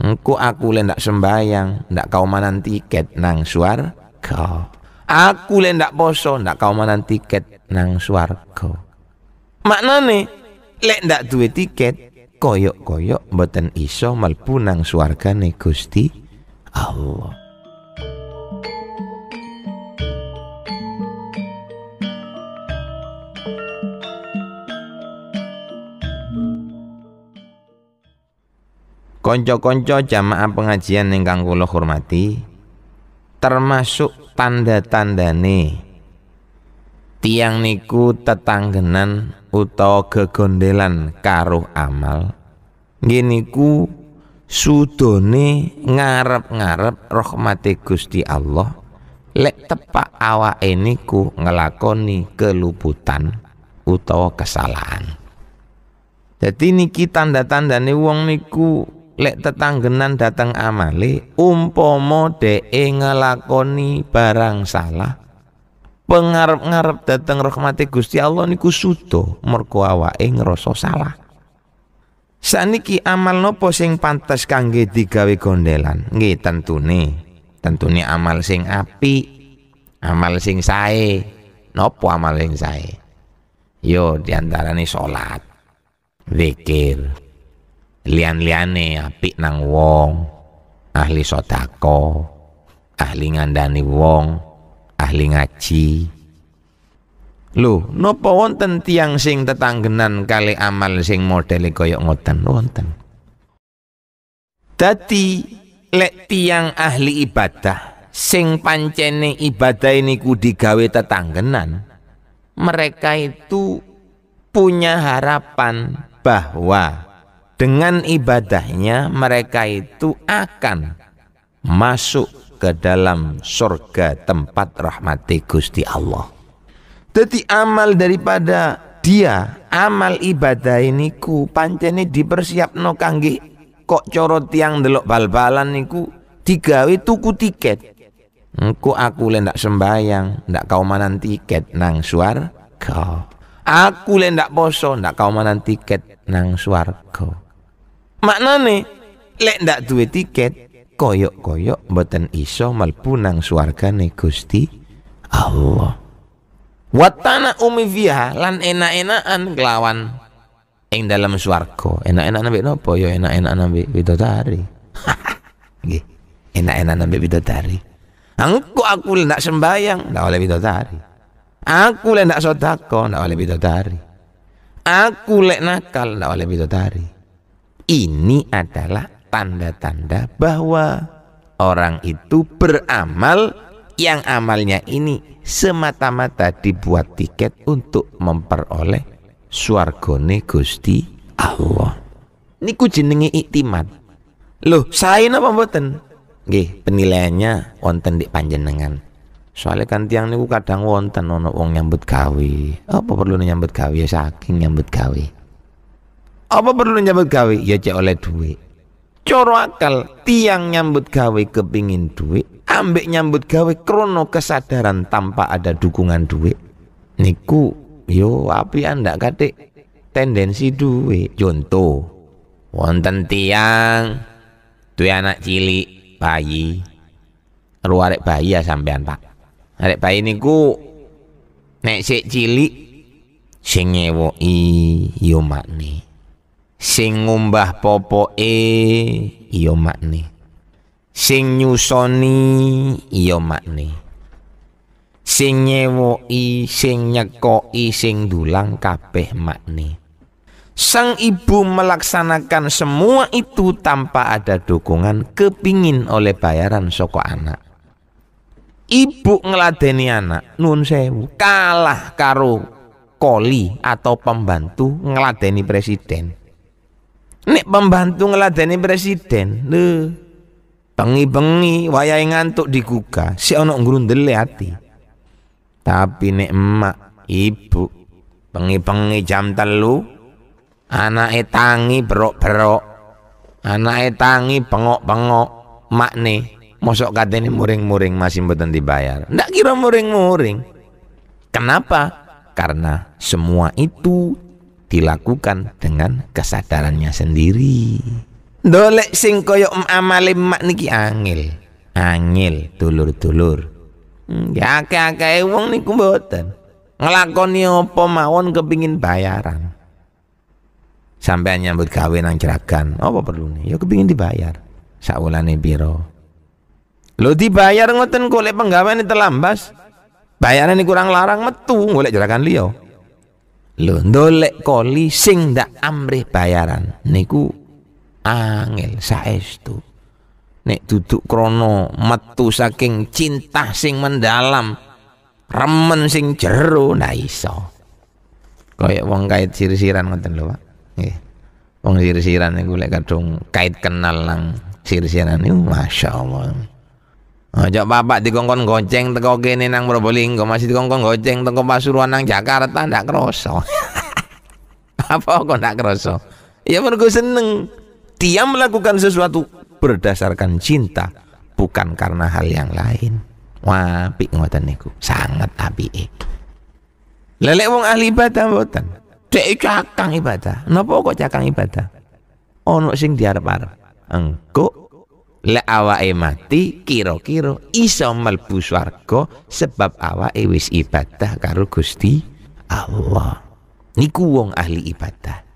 Engko aku le ndak sembayang, ndak kau manan tiket nang swarga. Aku le ndak poso, ndak kau manan tiket nang swarga. Maknane lek ndak duwe tiket, koyok-koyok mboten iso mlebu nang swargane Gusti Allah. Konco-konco jamaah pengajian ingkang kula hormati, termasuk tanda-tandane tiang niku tetanggenan utawa gegondelan karo amal. Nggih niku sudone ngarep-ngarep rahmati Gusti Allah lek tepak awake niku ngelakoni keluputan utawa kesalahan. Jadi niki tanda-tandane wong niku lek tetanggenan datang amale umpomo de ngelakoni barang salah pengarep-ngarep datang rahmati Gusti Allah niku sudo mergo awake ngrasa salah. Saniki amal nopo sing pantas kangge digawe gondelan? Nggih tentune. Tentune amal sing api amal sing sae. Nopo amal sing sae? Yo diantarane salat zikir lian-liane apik nang wong ahli sodako ahli ngandani wong ahli ngaji Lho, napa wonten tiang sing tetanggenan kali amal sing modele kaya ngoten wonten. Dadi lek tiang ahli ibadah sing pancene ibadah niku digawe tetanggenan, mereka itu punya harapan bahwa dengan ibadahnya mereka itu akan masuk ke dalam surga tempat rahmati Gusti Allah. Jadi amal daripada dia amal ibadah ini ku pancene no kangge kok coro tiang delok bal-balan niku digawe tuku tiket. Engko aku le ndak sembayang, ndak kau manan tiket nang swarga. Aku le ndak poso, ndak kau manan tiket nang swarga. Maknane lek ndak duwe tiket koyok-koyok mboten iso mlebu nang swargane Gusti Allah. Watana umi fiha lan enak-enakan kelawan ing dalam swarga. Enak-enak nabi nopo ya enak-enak nabi bidadari. Nggih. Enak-enak nabi bidadari. Angku aku ndak sembayang ndak oleh bidadari. Aku lek ndak sedekah ndak oleh bidadari. Aku lek nakal ndak oleh bidadari. Ini adalah tanda-tanda bahwa orang itu beramal yang amalnya ini semata-mata dibuat tiket untuk memperoleh swargone Gusti Allah. Niku jenenge iktimat. Loh, saya napa mboten? Nggih, penilaiannya wonten di panjenengan. Soalnya kan tiang niku kadang wonten ono wong nyambut gawe. Apa perlu nyambut gawe ya saking nyambut gawe. Apa perlu nyambut gawe? Ya cek oleh duit. Coro akal tiang nyambut gawe kepingin duit, ambek nyambut gawe krono kesadaran tanpa ada dukungan duit. Niku yo api anda kate tendensi duit. Contoh, wonten tiang duwe anak cilik bayi. Ruarek bayi ya sampean Pak. Arek bayi niku nek sik cilik sing nyewoki yo makne sing ngumbah popoke iya makne sing nyusoni iya makne sing nyewoki sing nyekoki sing dulang kabeh makne Sang ibu melaksanakan semua itu tanpa ada dukungan kepingin oleh bayaran soko anak. Ibu ngeladeni anak nun sewu kalah karo koli atau pembantu ngeladeni presiden. Nek pembantu ngeladeni presiden, lho. Bengi-bengi wayahe ngantuk digugah, si ono ngrundele ati. Tapi nek emak, ibu, bengi-bengi jam telu, anake tangi berok-berok, anake tangi bengok-bengok, makne mosok katene muring-muring masih mboten dibayar. Ndak kira muring-muring. Kenapa? Karena semua itu dilakukan dengan kesadarannya sendiri. Dolek sing koyo amale mak niki angel. Angel dulur-dulur. Ya akeh-akeh wong niku mboten. Ngelakoni apa mawon kepingin bayaran. Sampai nyambut gawe nang jeragan, apa perlu nih? Ya kepingin dibayar. Saulane biro. Lo dibayar ngoten golek penggaweane terlambas. Bayaran ini kurang larang metu golek jeragan liya. Lho ndolek koli sing ndak amrih bayaran niku angel saestu. Nek duduk krono metu saking cinta sing mendalam remen sing jero ndak iso. Kaya wong kait sirisiran ngoten lho Pak. Nggih. Wong sirisiran niku lek kadung kait kenal nang sirisiran niku masyaallah Aja bapak dikongkon goceng teko kene nang Probolinggo masih dikongkon goceng teko Pasuruan nang Jakarta ndak kroso. Apa kok ndak kroso? Ya mergo seneng. Dia melakukan sesuatu berdasarkan cinta bukan karena hal yang lain. Wapi ngoten niku. Sangat apike lelek wong ahli ibadah mboten. Dek cakang ibadah. Napa kok cakang ibadah? Ono sing diarep-arep? Engko lek awake mati kira-kira iso mlebu swarga sebab awake wis ibadah karo Gusti Allah. Niku wong ahli ibadah